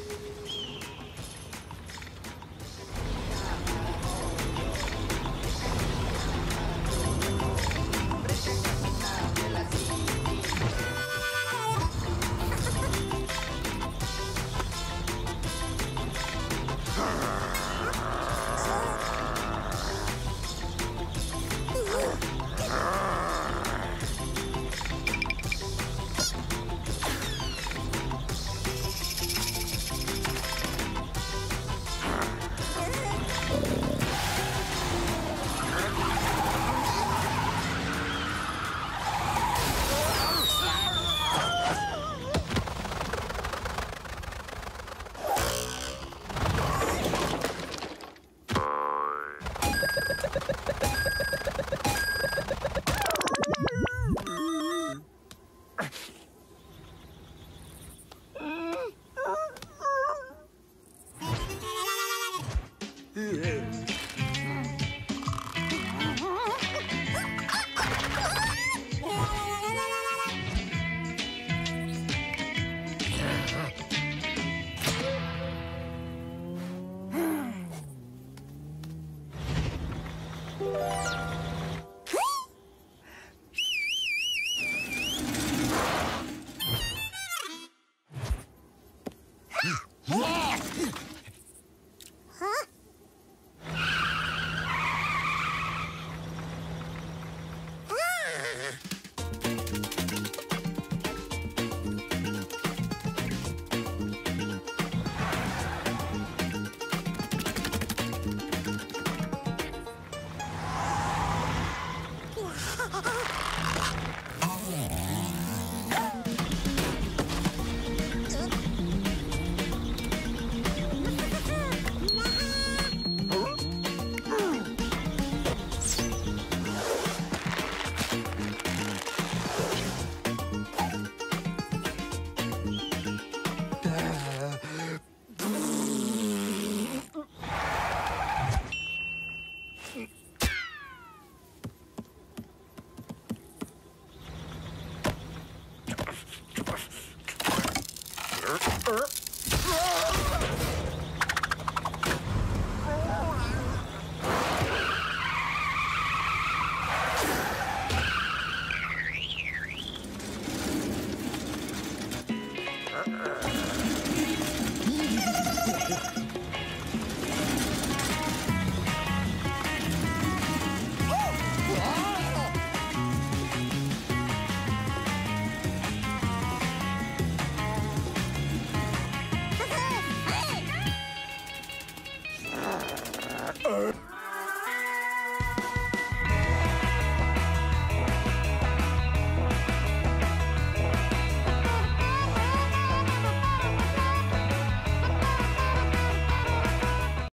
you Yeah. Whoa! Uh-uh.